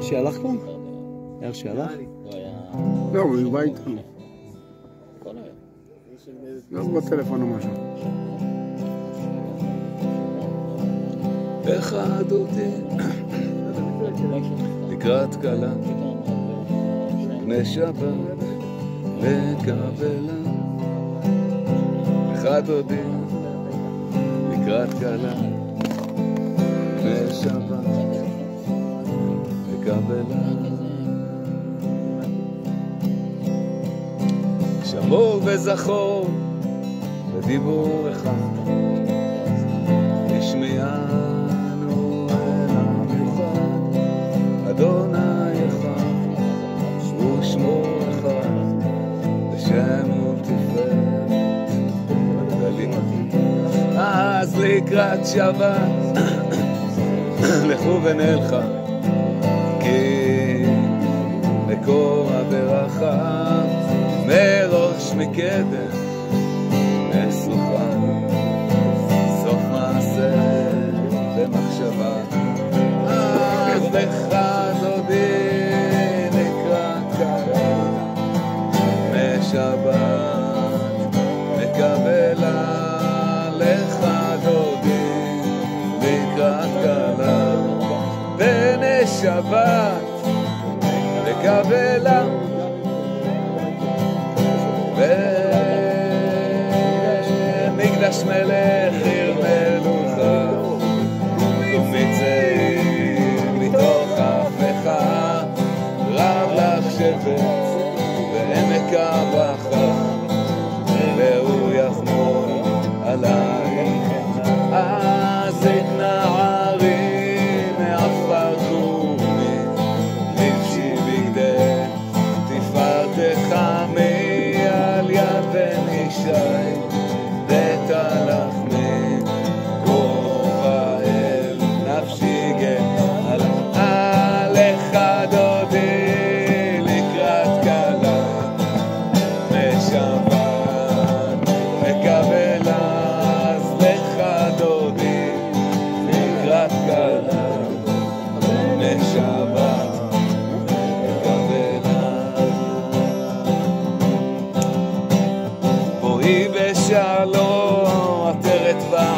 הרשי הלך כבר? הרשי הלך? לא, הוא בא איתנו. לא בטלפון או משהו. אחד אותי לקראת כלה, פני שבת לקבלה. אחד אותי לקראת כלה, פני שבת. שמור וזכור בדיבור אחד, השמיענו אל המיוחד, אדוני אחד, ושמו אחד, בשם ותפארת. אז לקראת שבת, לכו כי מקור הברכה מראש מקדם מסוכן, סוף מעשה במחשבה. אז לך דודי לקראת קלה, משבת מקבלה. לך דודי לקראת קלה, בני שבת מקבלה. במקדש מלך die. Bye.